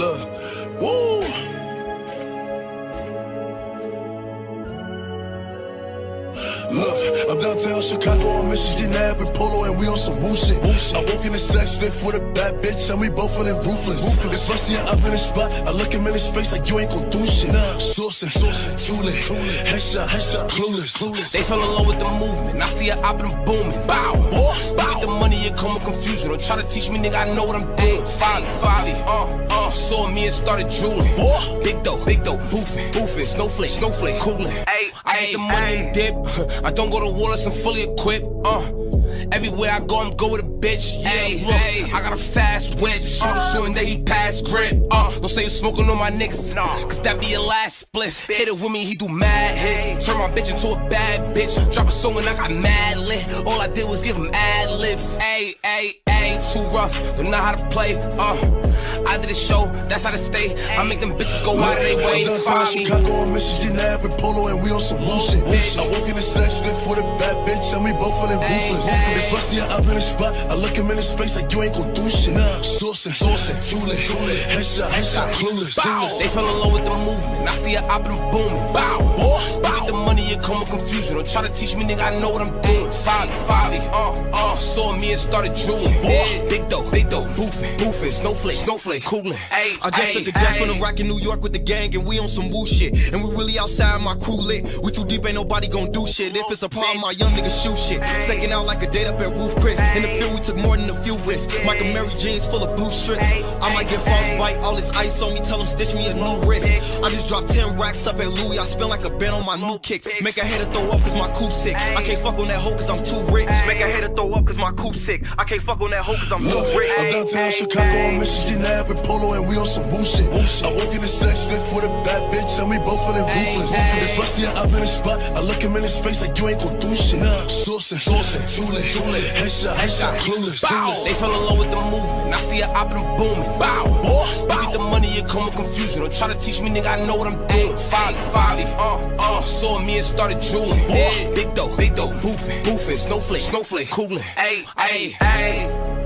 Look, woo. Look, I'm downtown Chicago on. Getting ab and polo and we on some woo shit. I walk in the Saks Fifth with a bad bitch and we both feeling ruthless. If I see her up in the spot, I look him in his face like you ain't gon' do shit. Sourcing, sourcing, too late, headshot, headshot, clueless, clueless. They fell in love with the movement. I see her up and booming. Bow. You get the money, it come with confusion. Don't try to teach me, nigga. I know what I'm doing. Folly, folly, uh, uh. Saw me and started drooling. Big dough, big dough, boofing, boofing. Snowflake, snowflake, cooling. I ain't the money and dip. I don't go to war unless I'm fully equipped. Uh. Everywhere I go, I'm go with a bitch. Yeah, look, I got a fast whip. Shoot a shooting that he pass grip. Uh, don't say you're smoking on my nicks. Cause that be your last split. Hit it with me, he do mad hits. Turn my bitch into a bad bitch. Drop a song and I got mad lit. All I did was give him ad libs. Ayy, ayy, ayy, too rough. Don't know how to play. Uh, I did a show, that's how to stay. I make them bitches go out of their way to Downtown. Chicago Mrs. Getting ab and polo and we on some woo shit. I walk in the Saks Fifth with a bad bitch and we both feeling ruthless. If I see her up in the spot, I look him in his face like you ain't gon' do shit. Sourcing, sourcing, too late, headshot, headshot, clueless, Bow. clueless. They fell in love with the movement. I see her up and booming. Bow. You get the money, it come with confusion. Don't try to teach me, nigga. I know what I'm doing. Folly, folly, uh, uh. Saw me and started drooling. Yeah. Big dough, big dough, boofing, boofing. Snowflake, snowflake, cooling. Ayy, I just took the jet from the rock in New York with the gang, and we on some woo shit. And we really outside, my crew lit. We too deep, ain't nobody gon' do shit. If it's a problem, my young niggas shoot shit. Staking out like a date up at Ruth's Chris. In the field, we took more than a few risks. Mike Amiri jeans full of blue strips. I might get frostbite, all this ice on me, tell them stitch me a new wrist. I just dropped 10 racks up at Louis, I spend like a band on my new kicks. Make a hater throw up cause my coupe sick. I can't fuck on that hoe cause I'm too rich. Make a hater throw up cause my coupe sick. I can't fuck on that hoe cause I'm too Look, rich. I'm downtown Chicago on Mrs. Getting ab and polo and we on some woo shit. I walk in the Saks Fifth with a bad bitch and we both feeling ruthless. If I see her up in the spot, I look him in his face like you ain't gon' do shit. Sourcing, sourcing, too late, headshot, headshot, clueless, Bow. They fell in love with the movement. I see her up and booming. Bow. You get the money, it come with confusion. Don't try to teach me, nigga. I know what I'm doing. Folly, folly, uh, uh. Saw me and started drooling. Yeah. Big dough, big dough, boofing, boofing. Snowflake, snowflake, cooling. Ayy, ayy, ayy.